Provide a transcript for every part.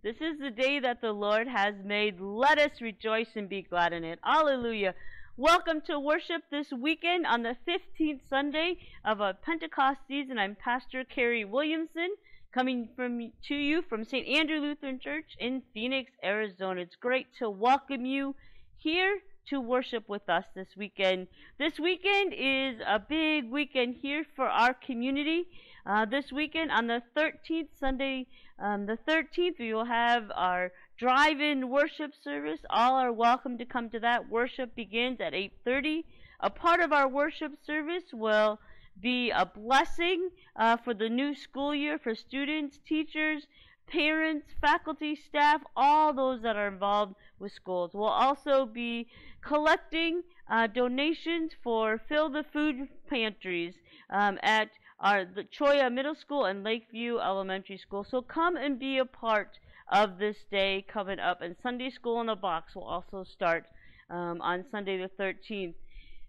This is the day that the Lord has made. Let us rejoice and be glad in it. Hallelujah. Welcome to worship this weekend on the 15th Sunday of a Pentecost season. I'm Pastor Carrie Williamson, coming from to you from St. Andrew Lutheran Church in Phoenix, Arizona. It's great to welcome you here to worship with us this weekend. This weekend is a big weekend here for our community. Uh, this weekend on the 13th, Sunday, um, the 13th, we will have our drive-in worship service. All are welcome to come to that. Worship begins at 8:30. A part of our worship service will be a blessing uh, for the new school year for students, teachers, parents, faculty, staff, all those that are involved with schools. We'll also be collecting uh, donations for Fill the Food Pantries um, at our the Cholla Middle School and Lakeview Elementary School. So come and be a part of this day coming up. And Sunday School in a Box will also start um, on Sunday the 13th.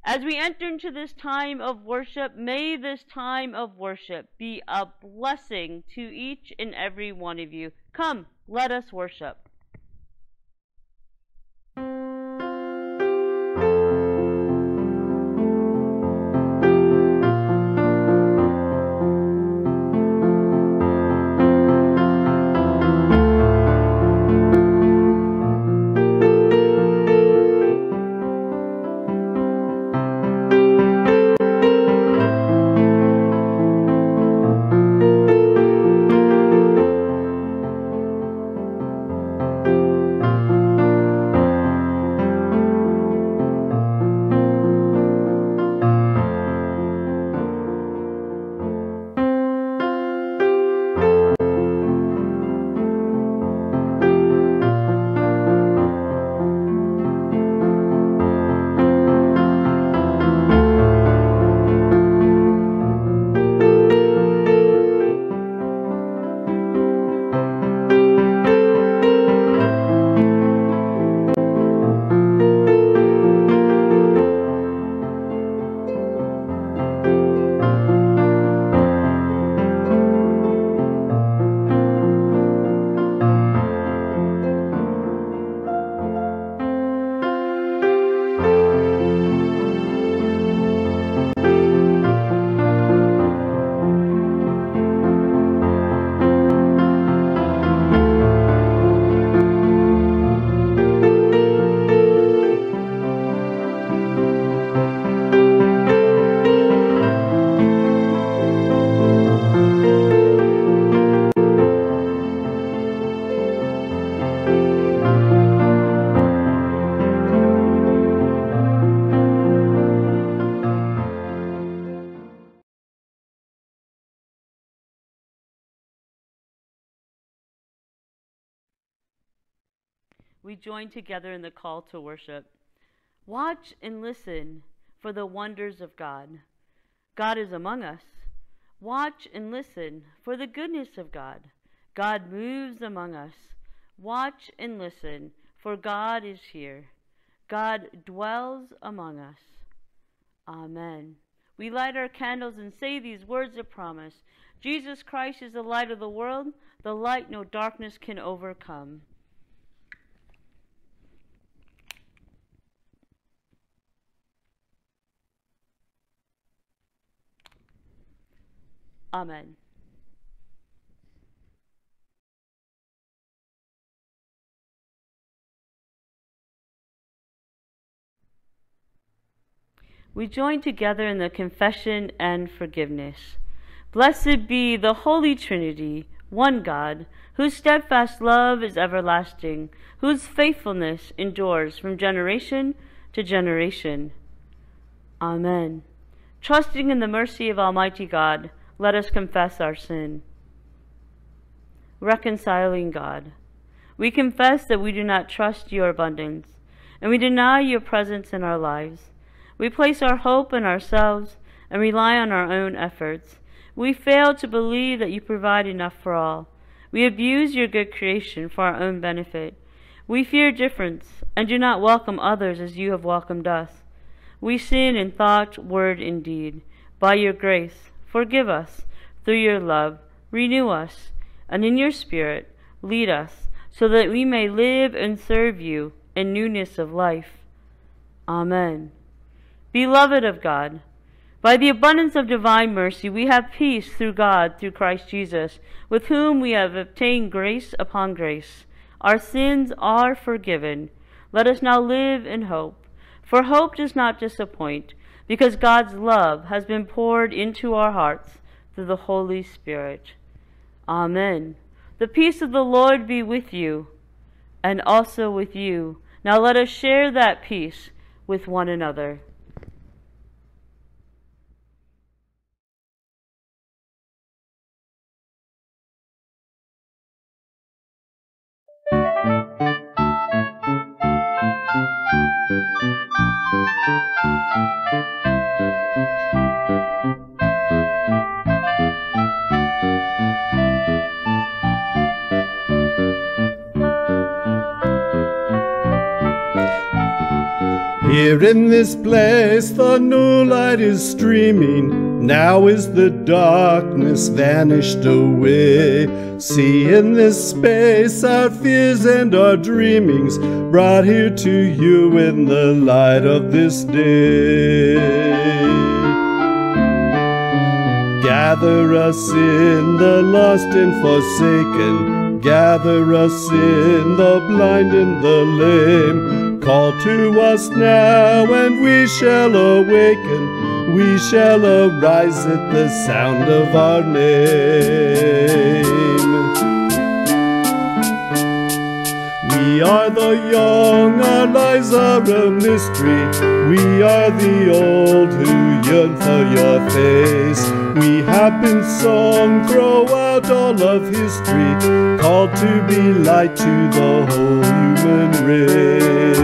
As we enter into this time of worship, may this time of worship be a blessing to each and every one of you. Come, let us worship. Join together in the call to worship. Watch and listen for the wonders of God. God is among us. Watch and listen for the goodness of God. God moves among us. Watch and listen, for God is here. God dwells among us. Amen. We light our candles and say these words of promise Jesus Christ is the light of the world, the light no darkness can overcome. Amen. We join together in the confession and forgiveness. Blessed be the Holy Trinity, one God, whose steadfast love is everlasting, whose faithfulness endures from generation to generation. Amen. Trusting in the mercy of Almighty God, let us confess our sin. Reconciling God, we confess that we do not trust your abundance, and we deny your presence in our lives. We place our hope in ourselves and rely on our own efforts. We fail to believe that you provide enough for all. We abuse your good creation for our own benefit. We fear difference and do not welcome others as you have welcomed us. We sin in thought, word, and deed. By your grace, Forgive us through your love, renew us, and in your Spirit lead us so that we may live and serve you in newness of life. Amen. Beloved of God, by the abundance of divine mercy, we have peace through God, through Christ Jesus, with whom we have obtained grace upon grace. Our sins are forgiven. Let us now live in hope. For hope does not disappoint, because God's love has been poured into our hearts through the Holy Spirit. Amen. The peace of the Lord be with you, and also with you. Now let us share that peace with one another. Here in this place the new light is streaming. Now is the darkness vanished away. See in this space our fears and our dreamings brought here to you in the light of this day. Gather us in the lost and forsaken. Gather us in the blind and the lame. Call to us now, and we shall awaken. We shall arise at the sound of our name. We are the young, our lives are a mystery. We are the old who yearn for your face. We have been sung throughout all of history, called to be light to the whole human race.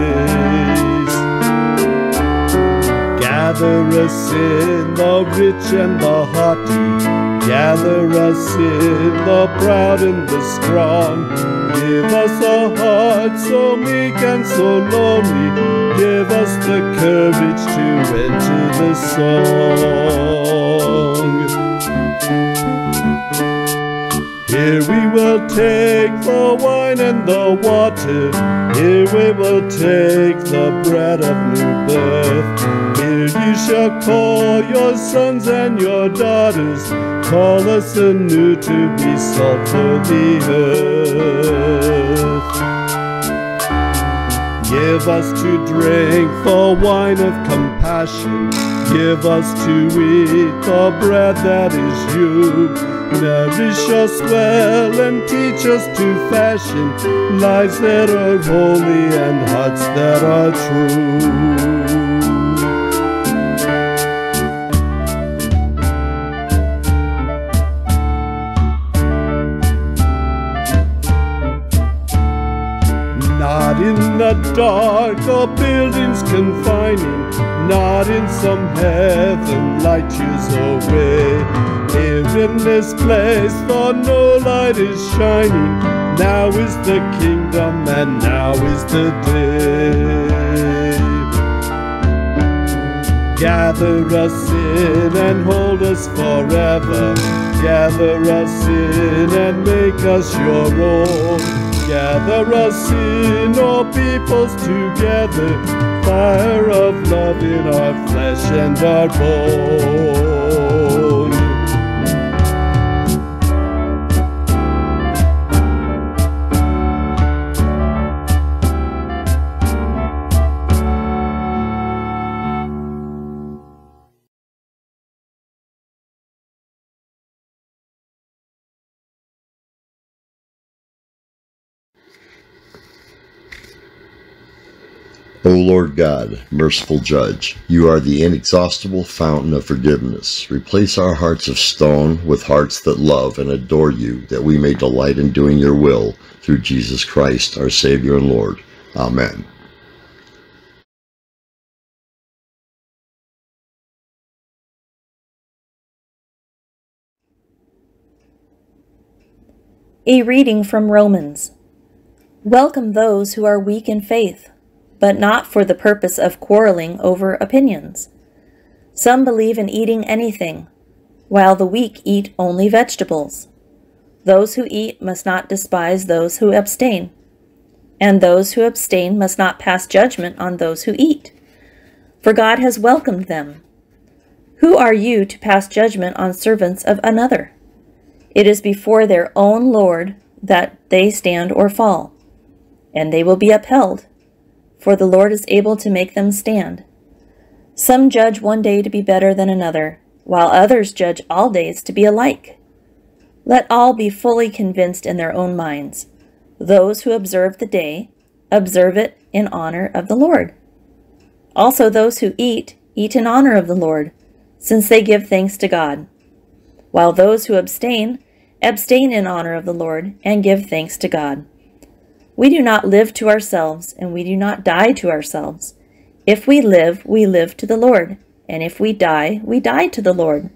Gather us in the rich and the haughty, gather us in the proud and the strong. Give us a heart so meek and so lonely, give us the courage to enter the song. Here we will take the wine and the water. Here we will take the bread of new birth. Here you shall call your sons and your daughters. Call us anew to be salt for the earth. Give us to drink the wine of compassion. Give us to eat the bread that is you. Nourish us well and teach us to fashion lives that are holy and hearts that are true. In the dark, the buildings confining, not in some heaven light years away. Here in this place, for no light is shining. Now is the kingdom, and now is the day. Gather us in and hold us forever. Gather us in and make us your own. Gather us in, all peoples together. Fire of love in our flesh and our bones. O Lord God, merciful Judge, you are the inexhaustible fountain of forgiveness. Replace our hearts of stone with hearts that love and adore you, that we may delight in doing your will through Jesus Christ, our Savior and Lord. Amen. A reading from Romans. Welcome those who are weak in faith but not for the purpose of quarreling over opinions. Some believe in eating anything, while the weak eat only vegetables. Those who eat must not despise those who abstain, and those who abstain must not pass judgment on those who eat, for God has welcomed them. Who are you to pass judgment on servants of another? It is before their own Lord that they stand or fall, and they will be upheld, for the Lord is able to make them stand. Some judge one day to be better than another, while others judge all days to be alike. Let all be fully convinced in their own minds. Those who observe the day, observe it in honor of the Lord. Also, those who eat, eat in honor of the Lord, since they give thanks to God. While those who abstain, abstain in honor of the Lord, and give thanks to God. We do not live to ourselves, and we do not die to ourselves. If we live, we live to the Lord, and if we die, we die to the Lord.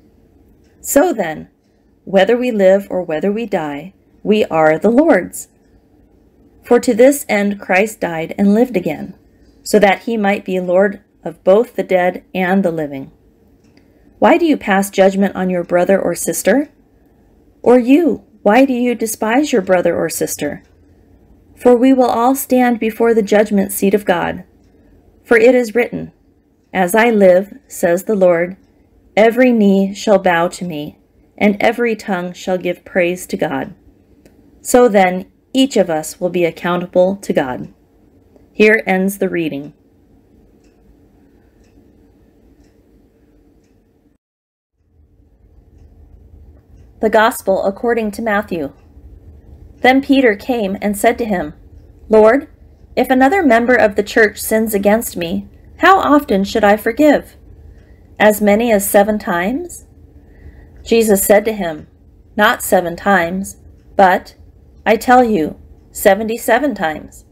So then, whether we live or whether we die, we are the Lord's. For to this end Christ died and lived again, so that he might be Lord of both the dead and the living. Why do you pass judgment on your brother or sister? Or you, why do you despise your brother or sister? For we will all stand before the judgment seat of God. For it is written, As I live, says the Lord, every knee shall bow to me, and every tongue shall give praise to God. So then, each of us will be accountable to God. Here ends the reading. The Gospel according to Matthew. Then Peter came and said to him, Lord, if another member of the church sins against me, how often should I forgive? As many as seven times? Jesus said to him, Not seven times, but I tell you, seventy seven times.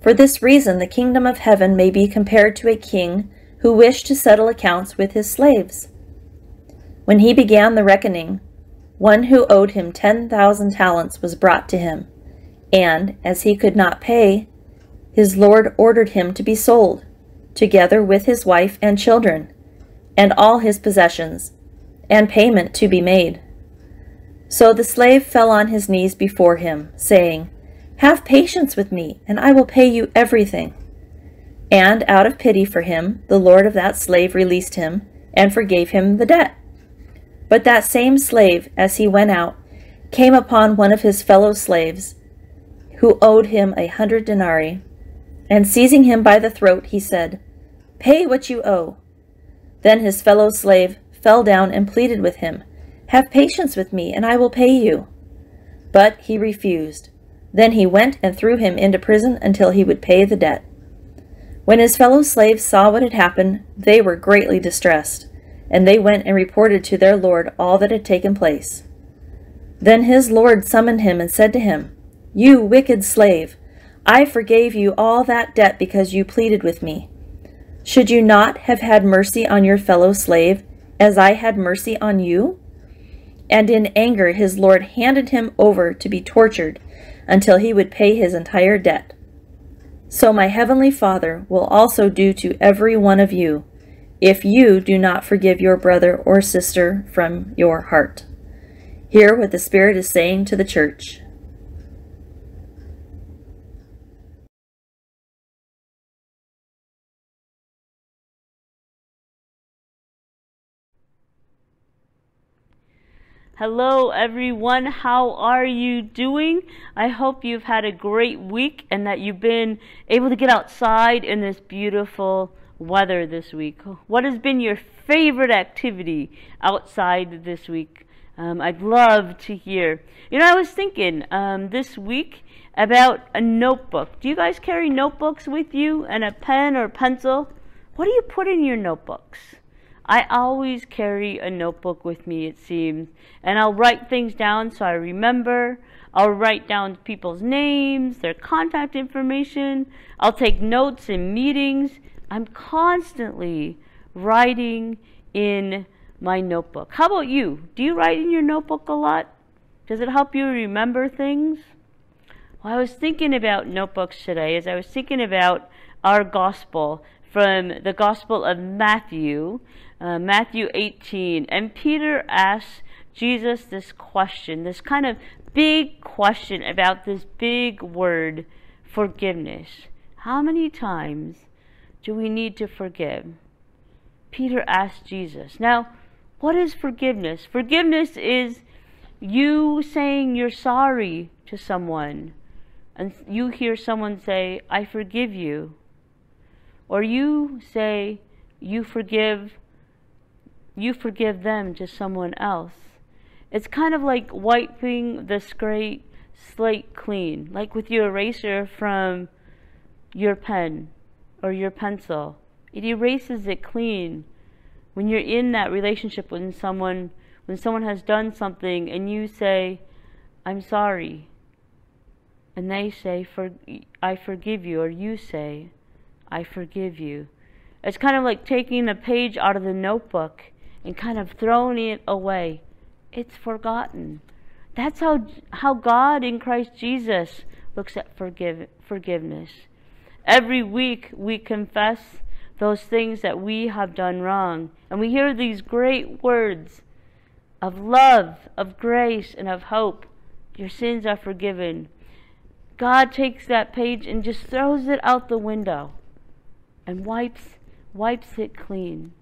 For this reason the kingdom of heaven may be compared to a king who wished to settle accounts with his slaves. When he began the reckoning, one who owed him ten thousand talents was brought to him, and, as he could not pay, his lord ordered him to be sold, together with his wife and children, and all his possessions, and payment to be made. So the slave fell on his knees before him, saying, Have patience with me, and I will pay you everything. And out of pity for him, the lord of that slave released him, and forgave him the debt. But that same slave, as he went out, came upon one of his fellow slaves, who owed him a hundred denarii, and seizing him by the throat, he said, Pay what you owe. Then his fellow slave fell down and pleaded with him, have patience with me, and I will pay you. But he refused. Then he went and threw him into prison until he would pay the debt. When his fellow slaves saw what had happened, they were greatly distressed, and they went and reported to their lord all that had taken place. Then his lord summoned him and said to him, You wicked slave, I forgave you all that debt because you pleaded with me. Should you not have had mercy on your fellow slave, as I had mercy on you? and in anger his lord handed him over to be tortured until he would pay his entire debt. So my heavenly Father will also do to every one of you, if you do not forgive your brother or sister from your heart. Hear what the Spirit is saying to the church. Hello, everyone. How are you doing? I hope you've had a great week and that you've been able to get outside in this beautiful weather this week. What has been your favorite activity outside this week? Um, I'd love to hear. You know, I was thinking um, this week about a notebook. Do you guys carry notebooks with you and a pen or pencil? What do you put in your notebooks? I always carry a notebook with me, it seems, and I'll write things down so I remember. I'll write down people's names, their contact information. I'll take notes in meetings. I'm constantly writing in my notebook. How about you? Do you write in your notebook a lot? Does it help you remember things? Well, I was thinking about notebooks today as I was thinking about our gospel from the Gospel of Matthew, uh, Matthew 18. And Peter asks Jesus this question, this kind of big question about this big word, forgiveness. How many times do we need to forgive? Peter asked Jesus. Now, what is forgiveness? Forgiveness is you saying you're sorry to someone, and you hear someone say, I forgive you. Or you say, you forgive you forgive them to someone else. It's kind of like wiping the slate, slate clean, like with your eraser from your pen or your pencil. It erases it clean. When you're in that relationship with someone, when someone has done something and you say, I'm sorry, and they say, For, I forgive you, or you say, I forgive you. It's kind of like taking a page out of the notebook and kind of throwing it away. It's forgotten. That's how, how God in Christ Jesus looks at forgive, forgiveness. Every week we confess those things that we have done wrong. And we hear these great words of love, of grace, and of hope. Your sins are forgiven. God takes that page and just throws it out the window and wipes wipes it clean.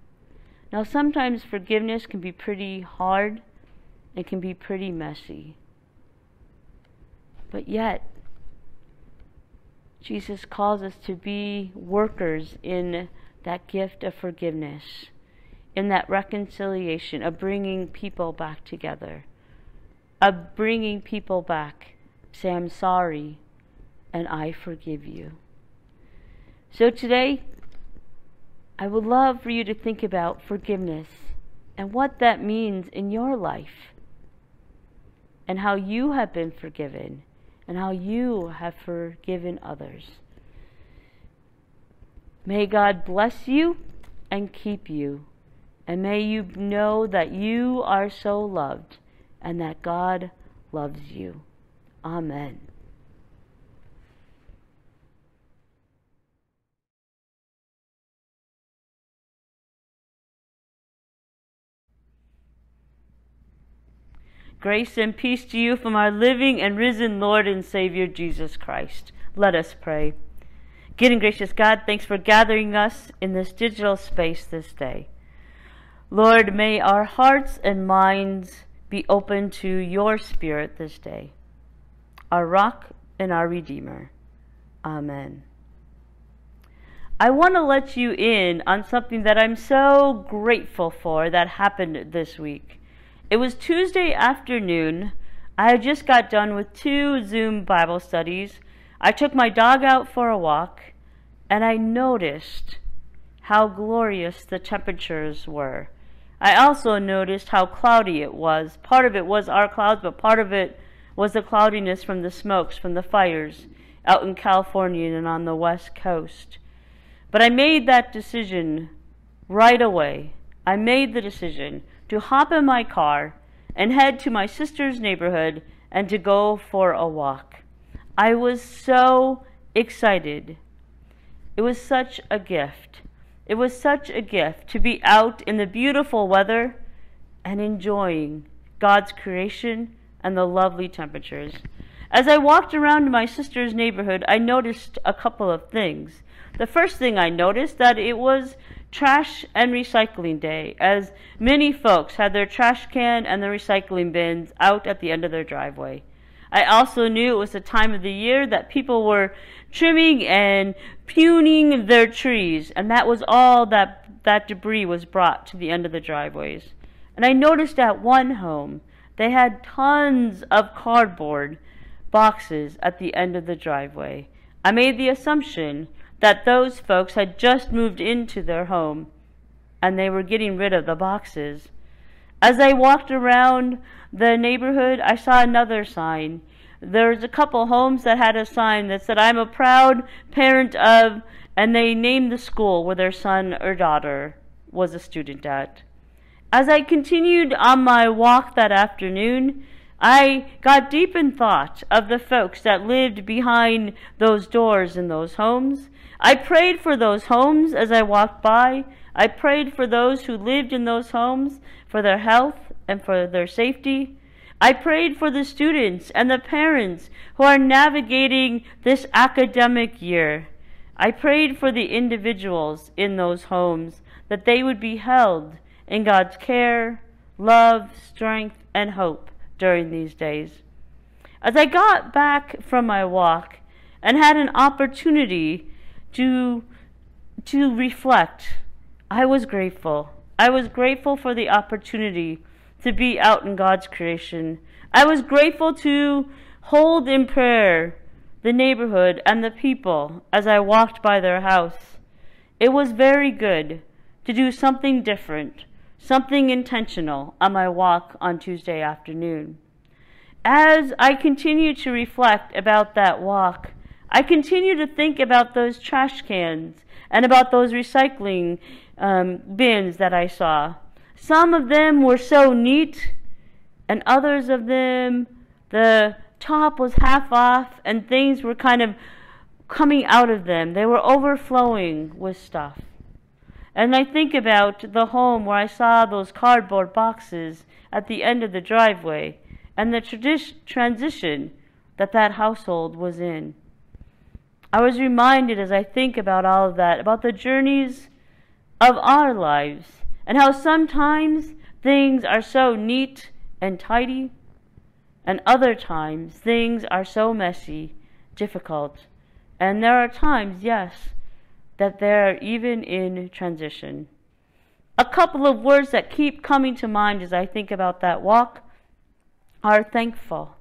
Now, sometimes forgiveness can be pretty hard and can be pretty messy. But yet, Jesus calls us to be workers in that gift of forgiveness, in that reconciliation, of bringing people back together, of bringing people back. Say, I'm sorry, and I forgive you. So today, I would love for you to think about forgiveness and what that means in your life and how you have been forgiven and how you have forgiven others. May God bless you and keep you, and may you know that you are so loved and that God loves you. Amen. Grace and peace to you from our living and risen Lord and Savior Jesus Christ. Let us pray. Good and gracious God, thanks for gathering us in this digital space this day. Lord, may our hearts and minds be open to your Spirit this day, our rock and our Redeemer. Amen. I want to let you in on something that I'm so grateful for that happened this week. It was Tuesday afternoon. I had just got done with two Zoom Bible studies. I took my dog out for a walk, and I noticed how glorious the temperatures were. I also noticed how cloudy it was. Part of it was our clouds, but part of it was the cloudiness from the smokes from the fires out in California and on the West Coast. But I made that decision right away. I made the decision to hop in my car and head to my sister's neighborhood and to go for a walk. I was so excited. It was such a gift. It was such a gift to be out in the beautiful weather and enjoying God's creation and the lovely temperatures. As I walked around my sister's neighborhood, I noticed a couple of things. The first thing I noticed that it was trash and recycling day, as many folks had their trash can and the recycling bins out at the end of their driveway. I also knew it was the time of the year that people were trimming and pruning their trees, and that was all that that debris was brought to the end of the driveways. And I noticed at one home they had tons of cardboard boxes at the end of the driveway. I made the assumption that those folks had just moved into their home and they were getting rid of the boxes. As I walked around the neighborhood, I saw another sign. There's a couple homes that had a sign that said, I'm a proud parent of, and they named the school where their son or daughter was a student at. As I continued on my walk that afternoon, I got deep in thought of the folks that lived behind those doors in those homes I prayed for those homes as I walked by. I prayed for those who lived in those homes, for their health and for their safety. I prayed for the students and the parents who are navigating this academic year. I prayed for the individuals in those homes that they would be held in God's care, love, strength, and hope during these days. As I got back from my walk and had an opportunity to, to reflect, I was grateful. I was grateful for the opportunity to be out in God's creation. I was grateful to hold in prayer the neighborhood and the people as I walked by their house. It was very good to do something different, something intentional on my walk on Tuesday afternoon. As I continue to reflect about that walk, I continue to think about those trash cans and about those recycling um, bins that I saw. Some of them were so neat, and others of them, the top was half off, and things were kind of coming out of them. They were overflowing with stuff. And I think about the home where I saw those cardboard boxes at the end of the driveway and the transition that that household was in. I was reminded as I think about all of that, about the journeys of our lives and how sometimes things are so neat and tidy, and other times things are so messy, difficult. And there are times, yes, that they're even in transition. A couple of words that keep coming to mind as I think about that walk are thankful,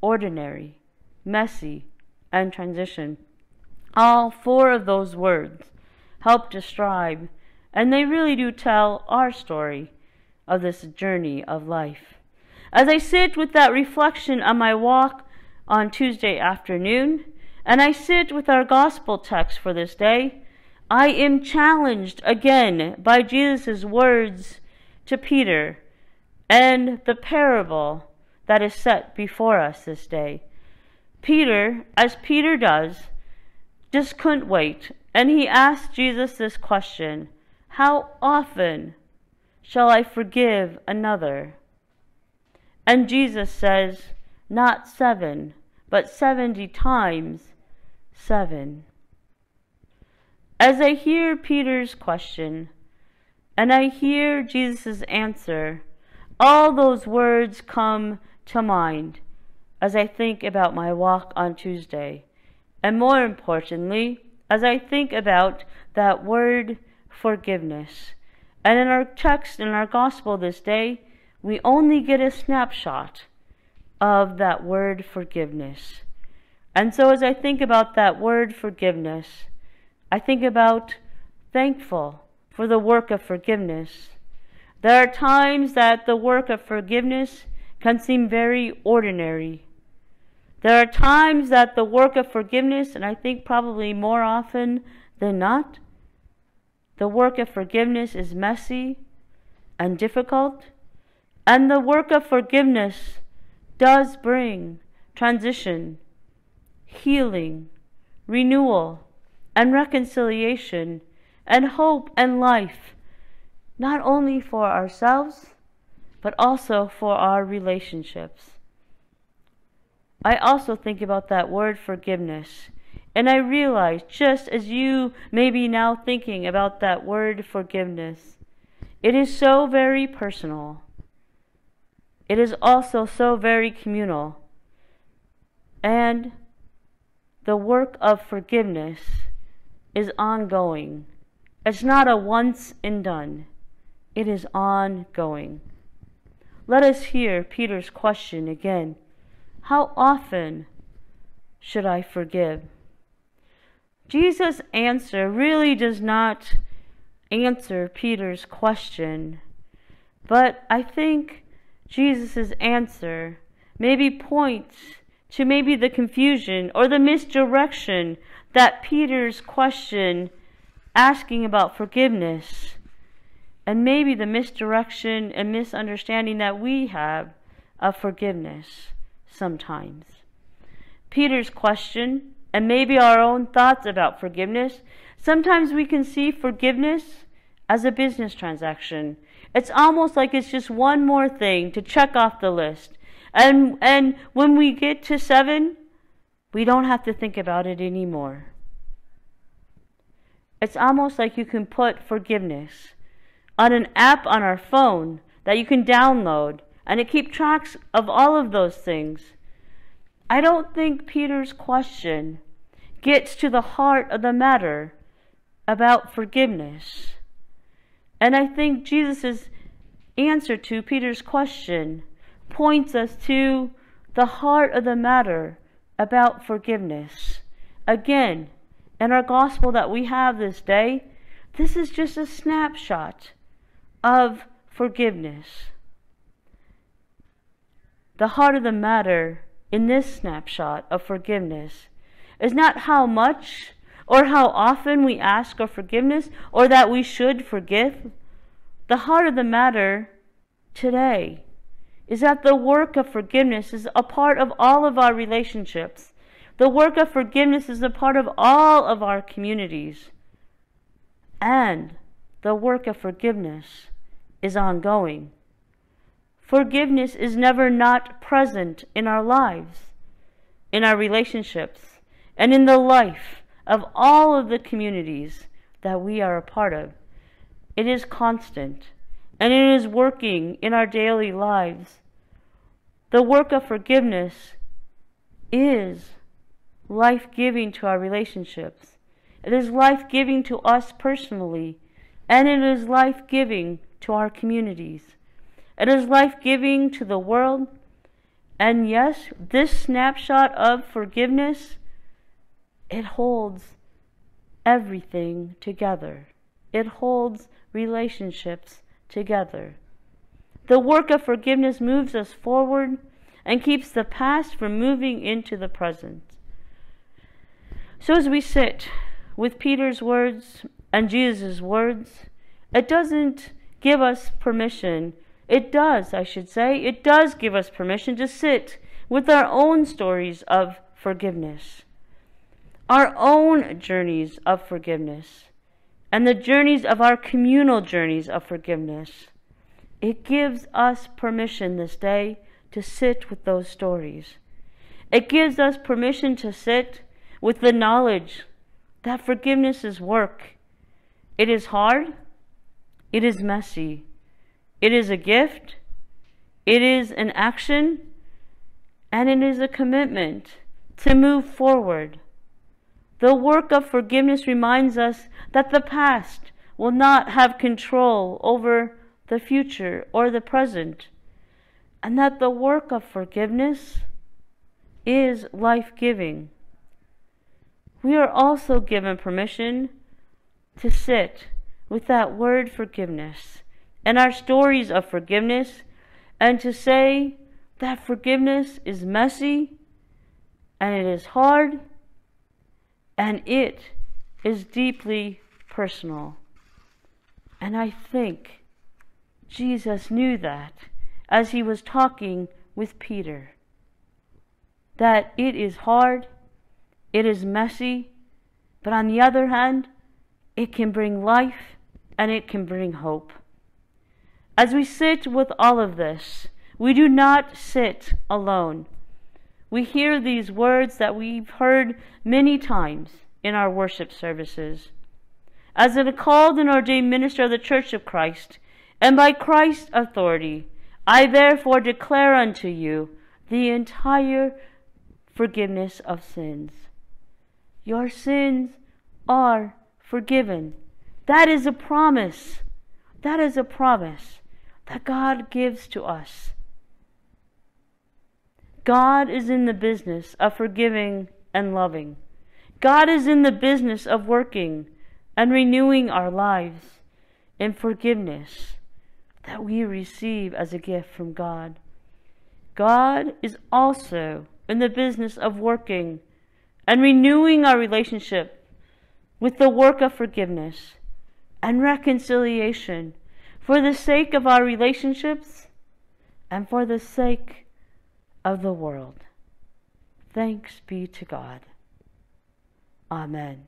ordinary, messy, and transition. All four of those words help describe, and they really do tell our story of this journey of life. As I sit with that reflection on my walk on Tuesday afternoon, and I sit with our gospel text for this day, I am challenged again by Jesus' words to Peter and the parable that is set before us this day. Peter, as Peter does, just couldn't wait, and he asked Jesus this question How often shall I forgive another? And Jesus says, Not seven, but seventy times seven. As I hear Peter's question, and I hear Jesus' answer, all those words come to mind as I think about my walk on Tuesday. And more importantly, as I think about that word forgiveness. And in our text, in our gospel this day, we only get a snapshot of that word forgiveness. And so as I think about that word forgiveness, I think about thankful for the work of forgiveness. There are times that the work of forgiveness can seem very ordinary. There are times that the work of forgiveness, and I think probably more often than not, the work of forgiveness is messy and difficult. And the work of forgiveness does bring transition, healing, renewal, and reconciliation, and hope and life, not only for ourselves, but also for our relationships. I also think about that word forgiveness. And I realize, just as you may be now thinking about that word forgiveness, it is so very personal. It is also so very communal. And the work of forgiveness is ongoing. It's not a once and done, it is ongoing. Let us hear Peter's question again How often should I forgive? Jesus' answer really does not answer Peter's question, but I think Jesus' answer maybe points to maybe the confusion or the misdirection that Peter's question asking about forgiveness and maybe the misdirection and misunderstanding that we have of forgiveness sometimes. Peter's question and maybe our own thoughts about forgiveness, sometimes we can see forgiveness as a business transaction it's almost like it's just one more thing to check off the list. And, and when we get to seven, we don't have to think about it anymore. It's almost like you can put forgiveness on an app on our phone that you can download and it keeps tracks of all of those things. I don't think Peter's question gets to the heart of the matter about forgiveness. And I think Jesus' answer to Peter's question points us to the heart of the matter about forgiveness. Again, in our gospel that we have this day, this is just a snapshot of forgiveness. The heart of the matter in this snapshot of forgiveness is not how much or how often we ask for forgiveness or that we should forgive. The heart of the matter today is that the work of forgiveness is a part of all of our relationships. The work of forgiveness is a part of all of our communities. And the work of forgiveness is ongoing. Forgiveness is never not present in our lives, in our relationships, and in the life of all of the communities that we are a part of. It is constant, and it is working in our daily lives. The work of forgiveness is life giving to our relationships. It is life giving to us personally, and it is life giving to our communities. It is life giving to the world. And yes, this snapshot of forgiveness, it holds everything together. It holds relationships together. The work of forgiveness moves us forward and keeps the past from moving into the present. So as we sit with Peter's words and Jesus' words, it doesn't give us permission. It does, I should say, it does give us permission to sit with our own stories of forgiveness, our own journeys of forgiveness, and the journeys of our communal journeys of forgiveness. It gives us permission this day to sit with those stories. It gives us permission to sit with the knowledge that forgiveness is work. It is hard. It is messy. It is a gift. It is an action. And it is a commitment to move forward. The work of forgiveness reminds us that the past will not have control over the future or the present, and that the work of forgiveness is life giving we are also given permission to sit with that word forgiveness and our stories of forgiveness and to say that forgiveness is messy and it is hard and it is deeply personal. And I think Jesus knew that as he was talking with Peter. That it is hard it is messy, but on the other hand, it can bring life and it can bring hope. As we sit with all of this, we do not sit alone. We hear these words that we've heard many times in our worship services. As a called and ordained minister of the Church of Christ, and by Christ's authority, I therefore declare unto you the entire forgiveness of sins. Your sins are forgiven. That is a promise. That is a promise that God gives to us. God is in the business of forgiving and loving. God is in the business of working and renewing our lives in forgiveness that we receive as a gift from God. God is also in the business of working and renewing our relationship with the work of forgiveness and reconciliation for the sake of our relationships and for the sake of the world. Thanks be to God. Amen.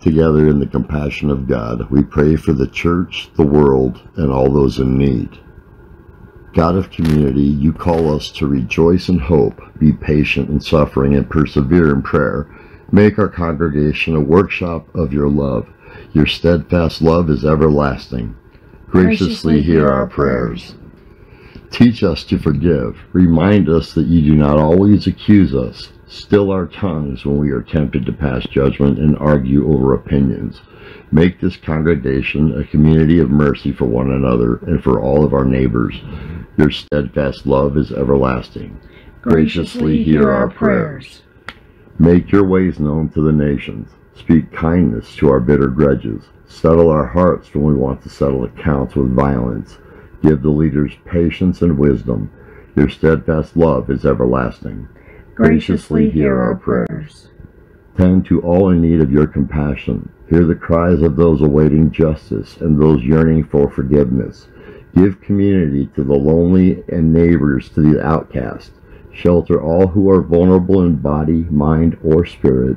Together in the compassion of God, we pray for the church, the world, and all those in need. God of community, you call us to rejoice in hope, be patient in suffering, and persevere in prayer. Make our congregation a workshop of your love. Your steadfast love is everlasting. Graciously hear our prayers. Teach us to forgive. Remind us that you do not always accuse us. Still our tongues when we are tempted to pass judgment and argue over opinions. Make this congregation a community of mercy for one another and for all of our neighbors. Your steadfast love is everlasting. Graciously hear our prayers. Make your ways known to the nations. Speak kindness to our bitter grudges. Settle our hearts when we want to settle accounts with violence. Give the leaders patience and wisdom. Your steadfast love is everlasting. Graciously hear our prayers. Tend to all in need of your compassion. Hear the cries of those awaiting justice and those yearning for forgiveness. Give community to the lonely and neighbors to the outcast. Shelter all who are vulnerable in body, mind, or spirit.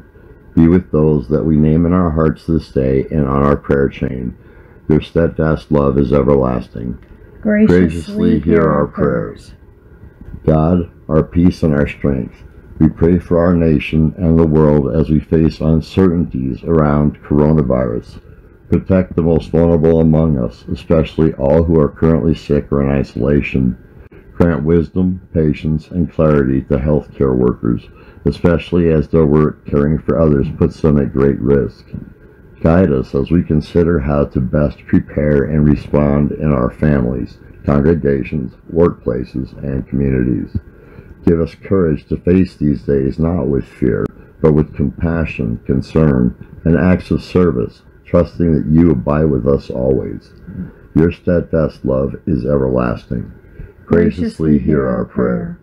Be with those that we name in our hearts this day and on our prayer chain. Your steadfast love is everlasting. Graciously, Graciously hear our prayers. God, our peace and our strength. We pray for our nation and the world as we face uncertainties around coronavirus. Protect the most vulnerable among us, especially all who are currently sick or in isolation. Grant wisdom, patience, and clarity to healthcare workers, especially as their work caring for others puts them at great risk. Guide us as we consider how to best prepare and respond in our families, congregations, workplaces, and communities. Give us courage to face these days not with fear, but with compassion, concern, and acts of service, trusting that you abide with us always. Your steadfast love is everlasting. Graciously hear our prayer.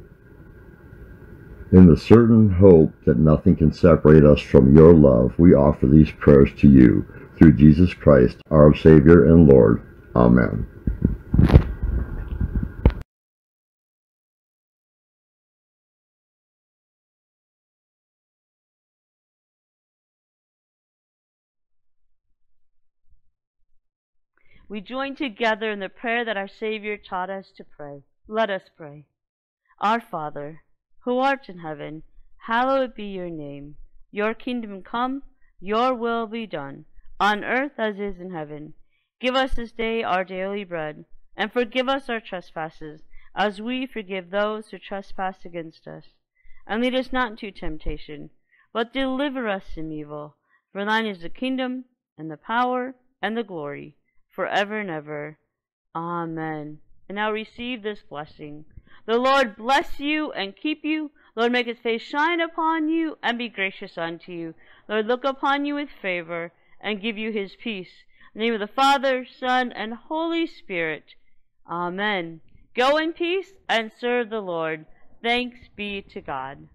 In the certain hope that nothing can separate us from your love, we offer these prayers to you through Jesus Christ, our Savior and Lord. Amen. We join together in the prayer that our Savior taught us to pray. Let us pray. Our Father, who art in heaven, hallowed be your name. Your kingdom come, your will be done, on earth as is in heaven. Give us this day our daily bread, and forgive us our trespasses, as we forgive those who trespass against us. And lead us not into temptation, but deliver us from evil. For thine is the kingdom, and the power, and the glory, forever and ever. Amen. And now receive this blessing. The Lord bless you and keep you. Lord, make his face shine upon you and be gracious unto you. Lord, look upon you with favor and give you his peace. In the name of the Father, Son, and Holy Spirit. Amen. Go in peace and serve the Lord. Thanks be to God.